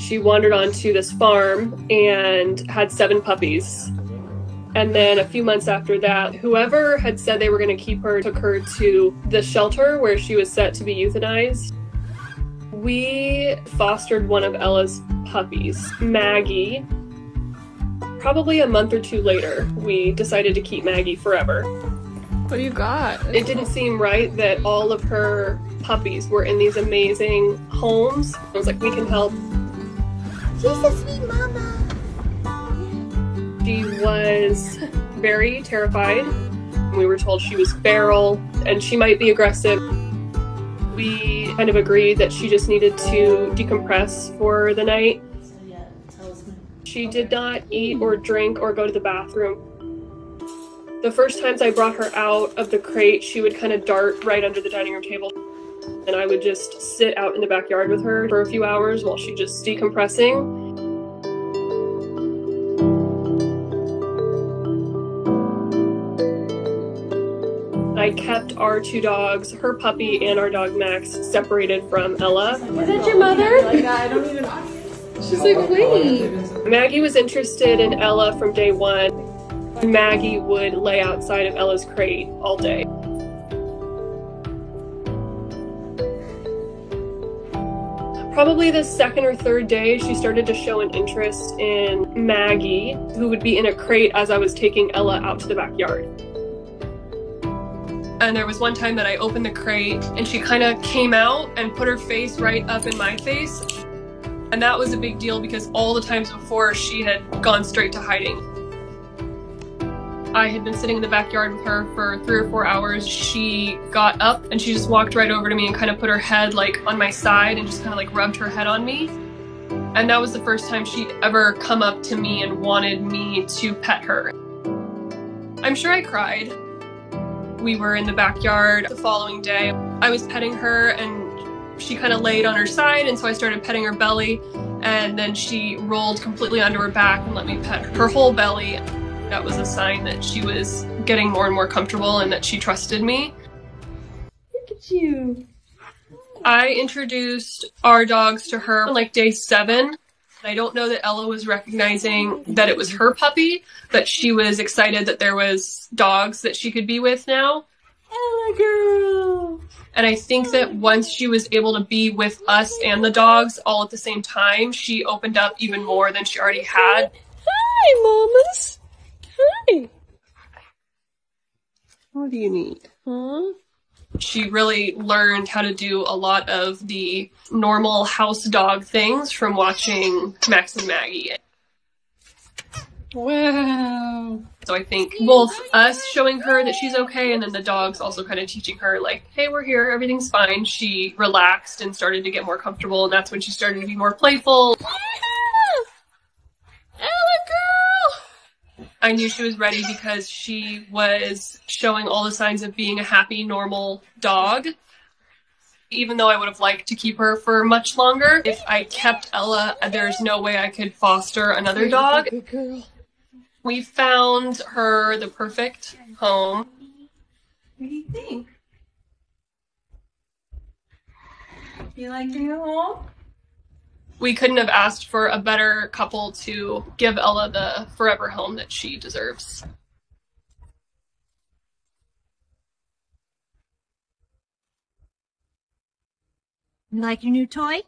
She wandered onto this farm and had seven puppies. And then a few months after that, whoever had said they were going to keep her took her to the shelter where she was set to be euthanized. We fostered one of Ella's puppies, Maggie. Probably a month or two later, we decided to keep Maggie forever. What do you got? It didn't seem right that all of her puppies were in these amazing homes. I was like, we can help. She's a sweet mama. She was very terrified. We were told she was feral and she might be aggressive. We kind of agreed that she just needed to decompress for the night. She did not eat or drink or go to the bathroom. The first times I brought her out of the crate, she would kind of dart right under the dining room table. And I would just sit out in the backyard with her for a few hours while she just decompressing. I kept our two dogs, her puppy and our dog Max, separated from Ella. Is that your mother? She's like, wait. Maggie was interested in Ella from day one. Maggie would lay outside of Ella's crate all day. Probably the second or third day, she started to show an interest in Maggie, who would be in a crate as I was taking Ella out to the backyard. And there was one time that I opened the crate and she kind of came out and put her face right up in my face. And that was a big deal because all the times before she had gone straight to hiding. I had been sitting in the backyard with her for three or four hours. She got up and she just walked right over to me and kind of put her head like on my side and just kind of like rubbed her head on me. And that was the first time she'd ever come up to me and wanted me to pet her. I'm sure I cried. We were in the backyard the following day. I was petting her and she kind of laid on her side and so I started petting her belly and then she rolled completely onto her back and let me pet her whole belly. That was a sign that she was getting more and more comfortable and that she trusted me. Look at you. I introduced our dogs to her on like day seven. I don't know that Ella was recognizing that it was her puppy, but she was excited that there was dogs that she could be with now. Ella girl. And I think that once she was able to be with us and the dogs all at the same time, she opened up even more than she already had. Hi, mamas. Hi. What do you need? Huh? She really learned how to do a lot of the normal house dog things from watching Max and Maggie. Wow. So I think both us showing her that she's okay and then the dogs also kind of teaching her like, hey, we're here, everything's fine. She relaxed and started to get more comfortable and that's when she started to be more playful. Ella girl. I knew she was ready because she was showing all the signs of being a happy, normal dog. Even though I would have liked to keep her for much longer, if I kept Ella, there's no way I could foster another dog. We found her the perfect home. What do you think? You like your new home? We couldn't have asked for a better couple to give Ella the forever home that she deserves. You like your new toy?